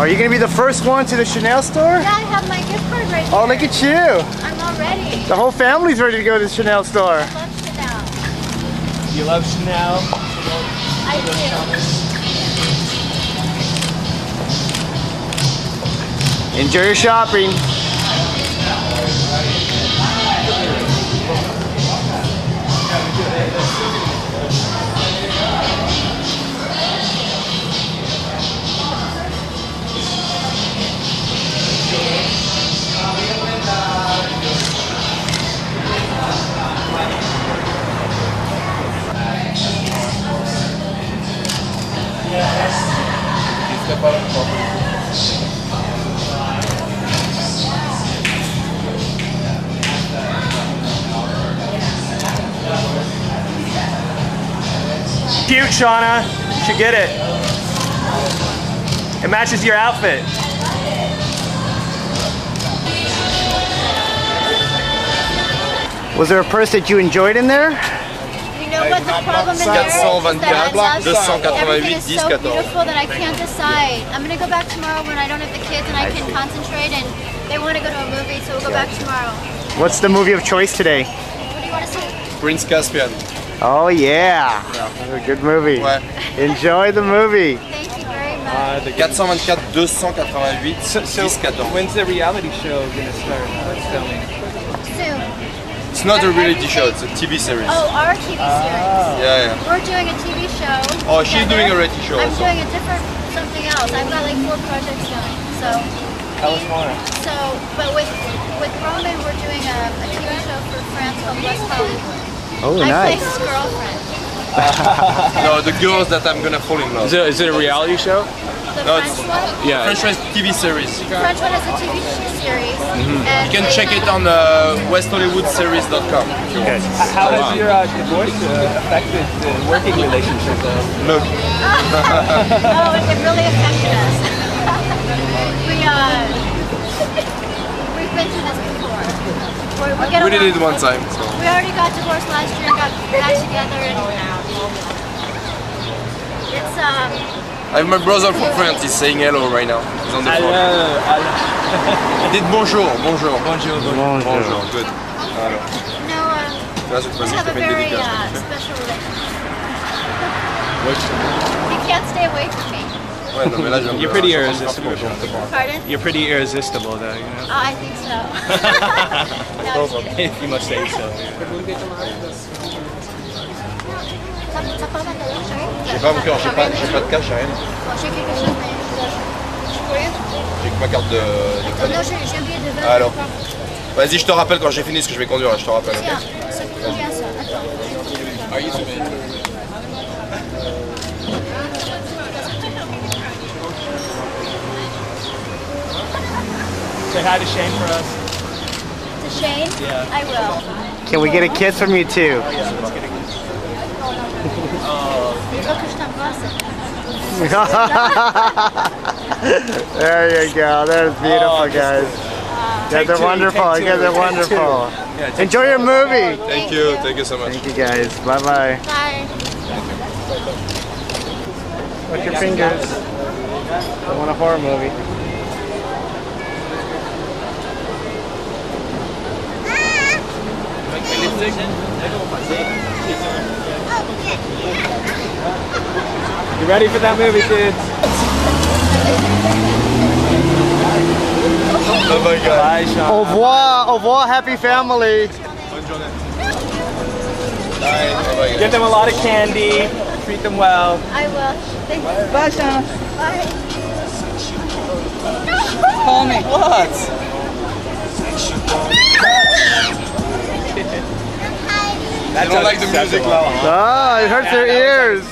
Are you gonna be the first one to the Chanel store? Yeah, I have my gift card right oh, here. Oh, look at you. I'm all ready. The whole family's ready to go to the Chanel store. I love Chanel. You love Chanel? I do. Enjoy your shopping. Cute, Shauna. You should get it. It matches your outfit. Was there a purse that you enjoyed in there? You know what the problem in there is? is that I love 288, everything is so 10, 14. beautiful that I can't decide. I'm gonna go back tomorrow when I don't have the kids and I can concentrate and they want to go to a movie, so we'll go back tomorrow. What's the movie of choice today? What do you want to see? Prince Caspian. Oh yeah, a good movie. Ouais. Enjoy the movie. Thank you very much. 424, 288, So, so 10, 14. when's the reality show gonna start uh, filming? Soon. It's not a reality show, it's a TV series. Oh, our TV series. Ah. Yeah, yeah. We're doing a TV show. Oh, she's together. doing a reality show I'm also. doing a different something else. I've got like four projects going. So, Tell us more. so, but with with Romain, we're doing um, a, a TV show for France called West Hollywood. Oh I play nice. his girlfriend. No, the girls that I'm gonna fall in love. Is it, is it a reality show? The No, French it's- one. Yeah. French French TV series. French one is a TV series. Mm-hmm. And You can check it on uh, westhollywoodseries.com if you. How has your uh, divorce uh, affected the working relationship? though? Look, Oh, it, it really affected us. we uh, we've been through this before. We're, we get we did it one time, so. We already got divorced last year and got back together and it's um I have my brother from France, he's saying hello right now. He's on the phone. Hello. He did bonjour, bonjour. Bonjour. Bonjour, Bonjour, good. you know um, we have a very uh, special relationship. You can't stay away from me. You're pretty irresistible. Pardon? You're pretty irresistible, though. You know, Oh, I think so. if you must say J'ai pas encore, j'ai pas, j'ai pas de cash, rien. Bon, j'ai quelque chose, mais je peux rien. J'ai que ma carte de, de Oh crédit. non, j'ai j'ai oublié de 20 Alors. Vas-y, je te rappelle quand j'ai fini, parce que je vais conduire, je te rappelle. combien ça? Attends. Say hi to Shane for us. To Shane? Yeah. I will. Can we get a kiss from you too? Il faut que je t'embrasse. there you go. There's beautiful, Oh, guys. You guys are wonderful. take You guys two, are wonderful. Yeah, take Enjoy your movie. Thank you, thank you so much. Thank you, guys. Bye bye. Bye. Watch your fingers. I want a horror movie. You ready for that movie, kids? Oh my god. Bye, Sean. Au revoir. Au revoir, happy family. Give them a lot of candy. Treat them well. I will. Thank you. Bye, Sean. Bye. Call me. What? That's they don't like the music loud. Ah, it hurts their ears.